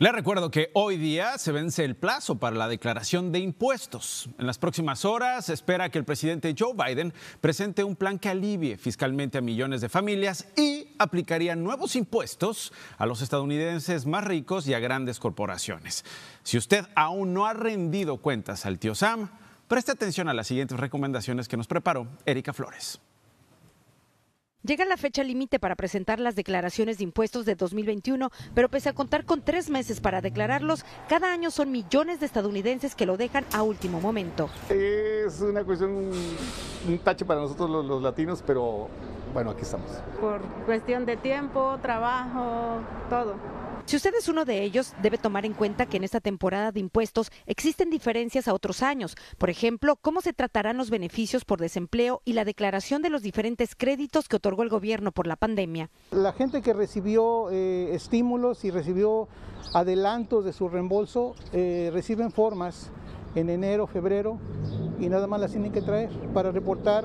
Le recuerdo que hoy día se vence el plazo para la declaración de impuestos. En las próximas horas se espera que el presidente Joe Biden presente un plan que alivie fiscalmente a millones de familias y aplicaría nuevos impuestos a los estadounidenses más ricos y a grandes corporaciones. Si usted aún no ha rendido cuentas al tío Sam, preste atención a las siguientes recomendaciones que nos preparó Erika Flores. Llega la fecha límite para presentar las declaraciones de impuestos de 2021, pero pese a contar con tres meses para declararlos, cada año son millones de estadounidenses que lo dejan a último momento. Es una cuestión, un tache para nosotros los, los latinos, pero bueno, aquí estamos. Por cuestión de tiempo, trabajo, todo. Si usted es uno de ellos, debe tomar en cuenta que en esta temporada de impuestos existen diferencias a otros años. Por ejemplo, cómo se tratarán los beneficios por desempleo y la declaración de los diferentes créditos que otorgó el gobierno por la pandemia. La gente que recibió eh, estímulos y recibió adelantos de su reembolso eh, reciben formas en enero, febrero y nada más las tienen que traer para reportar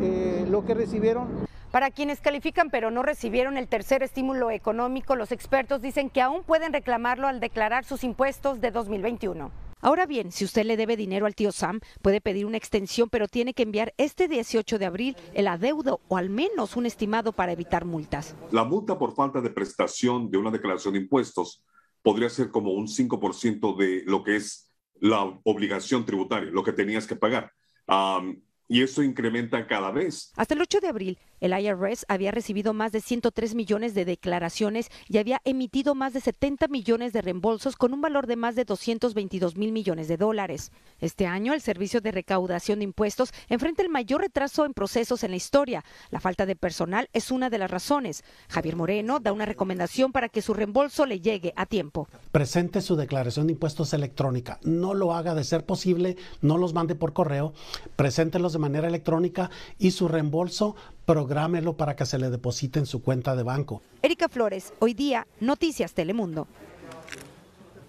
eh, lo que recibieron. Para quienes califican pero no recibieron el tercer estímulo económico, los expertos dicen que aún pueden reclamarlo al declarar sus impuestos de 2021. Ahora bien, si usted le debe dinero al tío Sam, puede pedir una extensión, pero tiene que enviar este 18 de abril el adeudo o al menos un estimado para evitar multas. La multa por falta de prestación de una declaración de impuestos podría ser como un 5% de lo que es la obligación tributaria, lo que tenías que pagar. Um, y eso incrementa cada vez. Hasta el 8 de abril, el IRS había recibido más de 103 millones de declaraciones y había emitido más de 70 millones de reembolsos con un valor de más de 222 mil millones de dólares. Este año, el Servicio de Recaudación de Impuestos enfrenta el mayor retraso en procesos en la historia. La falta de personal es una de las razones. Javier Moreno da una recomendación para que su reembolso le llegue a tiempo. Presente su declaración de impuestos electrónica. No lo haga de ser posible, no los mande por correo. Preséntelos de manera electrónica y su reembolso prográmelo para que se le deposite en su cuenta de banco. Erika Flores, hoy día, Noticias Telemundo.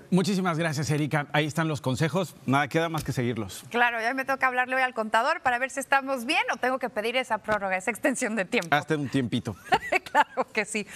Muchísimas gracias, Erika. Ahí están los consejos. Nada queda más que seguirlos. Claro, ya me toca hablarle hoy al contador para ver si estamos bien o tengo que pedir esa prórroga, esa extensión de tiempo. Hasta un tiempito. claro que sí.